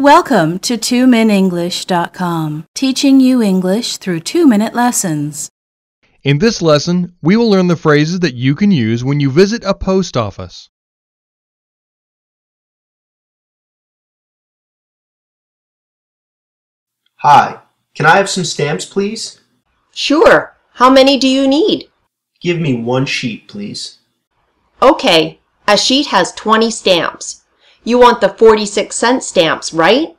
Welcome to twominenglish.com, teaching you English through two minute lessons. In this lesson, we will learn the phrases that you can use when you visit a post office. Hi, can I have some stamps, please? Sure. How many do you need? Give me one sheet, please. Okay, a sheet has 20 stamps. You want the 46 cent stamps, right?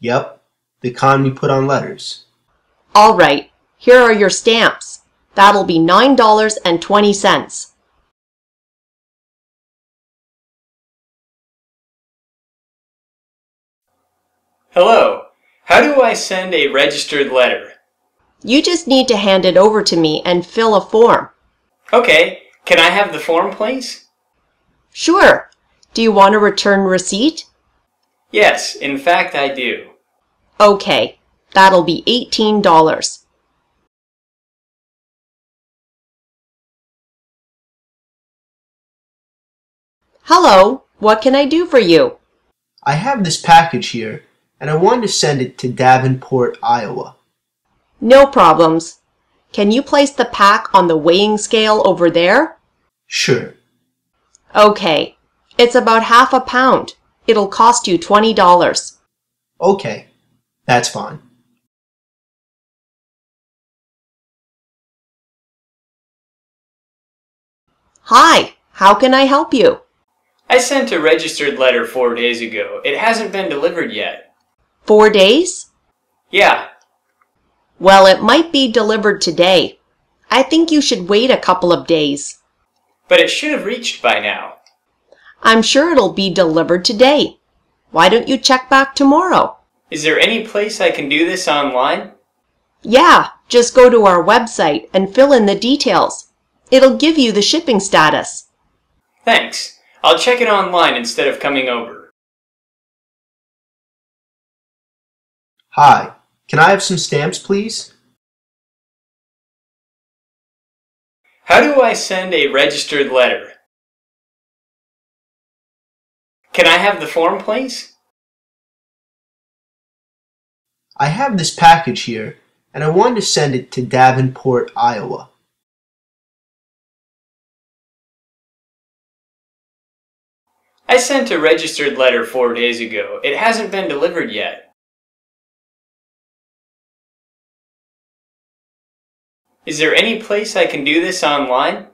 Yep, the kind we put on letters. All right, here are your stamps. That'll be $9.20. Hello. How do I send a registered letter? You just need to hand it over to me and fill a form. Okay. Can I have the form, please? Sure. Do you want a return receipt? Yes, in fact, I do. Okay, that'll be $18. Hello, what can I do for you? I have this package here, and I want to send it to Davenport, Iowa. No problems. Can you place the pack on the weighing scale over there? Sure. Okay, it's about half a pound. It'll cost you $20. Okay, that's fine. Hi, how can I help you? I sent a registered letter four days ago. It hasn't been delivered yet. Four days? Yeah. Well, it might be delivered today. I think you should wait a couple of days. But it should have reached by now. I'm sure it'll be delivered today. Why don't you check back tomorrow? Is there any place I can do this online? Yeah, just go to our website and fill in the details. It'll give you the shipping status. Thanks. I'll check it online instead of coming over. Hi, can I have some stamps, please? How do I send a registered letter? Can I have the form, please? I have this package here, and I want to send it to Davenport, Iowa. I sent a registered letter four days ago. It hasn't been delivered yet. Is there any place I can do this online?